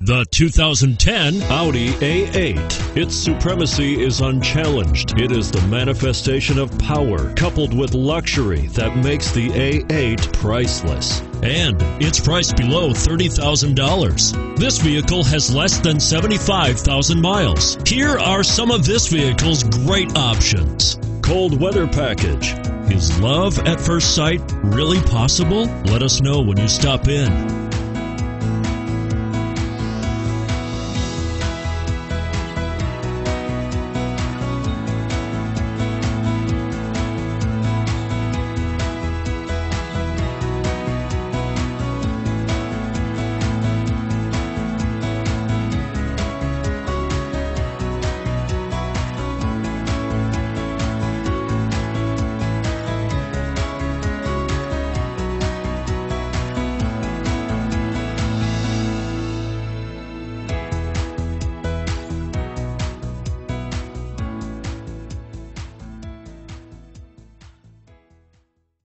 The 2010 Audi A8. Its supremacy is unchallenged. It is the manifestation of power coupled with luxury that makes the A8 priceless. And it's priced below $30,000. This vehicle has less than 75,000 miles. Here are some of this vehicle's great options. Cold weather package. Is love at first sight really possible? Let us know when you stop in.